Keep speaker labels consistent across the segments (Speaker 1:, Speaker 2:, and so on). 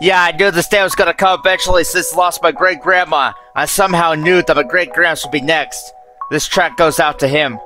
Speaker 1: Yeah, I knew this day was gonna come eventually since I lost my great grandma. I somehow knew that my great gramps would be next. This track goes out to him.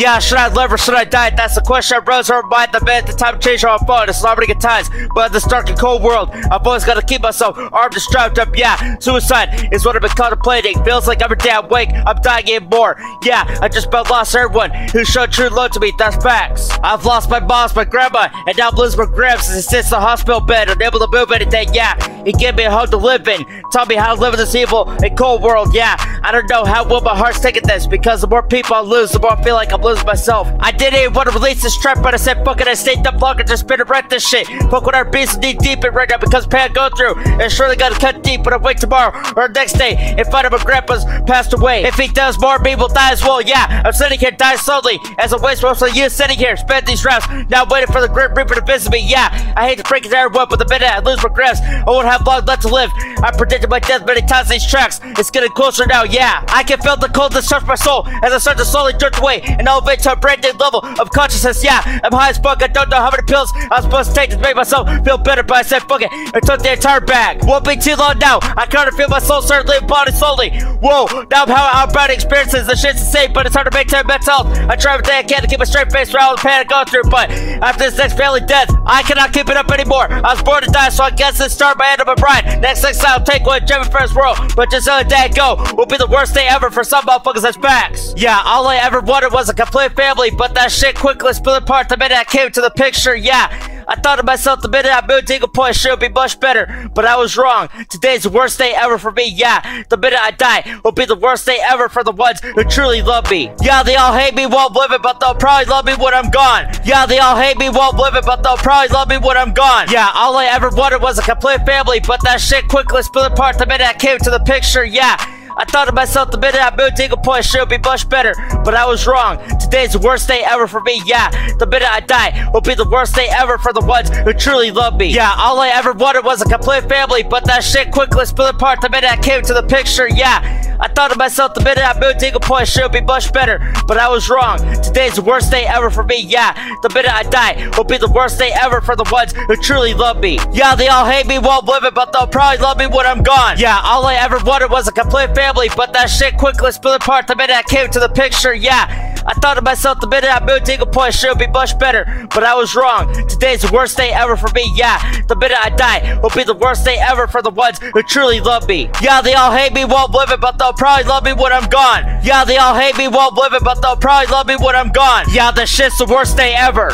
Speaker 1: Yeah, should I live or should I die? That's the question I rose over mind the minute the time change on my phone. It's not good times, but in this dark and cold world, I've always got to keep myself armed and strapped up. Yeah, suicide is what I've been contemplating. Feels like every day I wake, I'm dying even more. Yeah, I just about lost everyone who showed true love to me. That's facts. I've lost my boss, my grandma, and now I'm losing my Gramps he sits in the hospital bed, unable to move anything. Yeah, he gave me a home to live in, taught me how to live in this evil and cold world. Yeah, I don't know how well my heart's taking this because the more people I lose, the more I feel like I'm losing myself. I didn't even want to release this trap, but I said, fuck it, I stayed up longer spin and wreck this shit. Fuck what our beats deep deep in right now because pain go through. And surely gotta cut deep, but I wait tomorrow or next day and find out my grandpa's passed away. If he does, more people die as well. Yeah, I'm sitting here dying slowly as I waste most of you sitting here, spend these rounds, now waiting for the Grim Reaper to visit me. Yeah, I hate to break it to everyone, but the minute I lose my grasp, I won't have long left to live. I predicted my death many times in these tracks. It's getting closer now, yeah. I can feel the cold that touch my soul as I start to slowly drift away and elevate to a brand new level of consciousness. Yeah, I'm high as fuck. I don't know how many pills I was supposed to take to make myself feel better, but I said fuck it and took the entire bag. Won't be too long now. I kind of feel my soul start leave body slowly. Whoa, now I'm how outbound experiences. The shit's insane, but it's hard to maintain mental health. I try every day I can to keep a straight face through all the I go through, but after this next family death, I cannot keep it up anymore. I was born to die, so I guess it's start my of my bride. Next I'll take one Jimmy first world, but just let that go will be the worst day ever for some motherfuckers that's facts. Yeah, all I ever wanted was a complete family, but that shit quickly split apart the minute I came to the picture. Yeah, I thought to myself the minute I moved to Eagle Point should be much better, but I was wrong. Today's the worst day ever for me. Yeah, the minute I die will be the worst day ever for the ones who truly love me. Yeah, they all hate me, won't live it, but they'll probably love me when I'm gone. Yeah, they all hate me, won't live it, but they'll probably love me when I'm gone. Yeah, all I ever wanted was a complete family, but that shit quickly split apart the minute I came to the picture. Yeah. I thought to myself the minute I moved to Eagle Point should be much better, but I was wrong. Today's the worst day ever for me, yeah. The minute I die will be the worst day ever for the ones who truly love me. Yeah, all I ever wanted was a complete family, but that shit quickly split apart the minute I came to the picture, yeah. I thought to myself the minute I moved to Eagle Point should be much better, but I was wrong. Today's the worst day ever for me, yeah. The minute I die will be the worst day ever for the ones who truly love me. Yeah, they all hate me, won't live it, but they'll probably love me when I'm gone. Yeah, all I ever wanted was a complete family, but that shit quickly split apart the minute I came to the picture, yeah. I thought to myself the minute I moved to Eagle Point should be much better, but I was wrong. Today's the worst day ever for me, yeah. The minute I die will be the worst day ever for the ones who truly love me. Yeah, they all hate me, won't live it, but they'll probably love me when I'm gone. Yeah, they all hate me, won't live it, but they'll probably love me when I'm gone. Yeah, this shit's the worst day ever.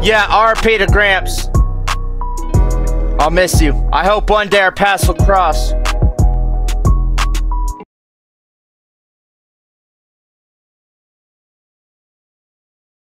Speaker 1: Yeah, RP to Gramps. I'll miss you. I hope one day our paths will cross.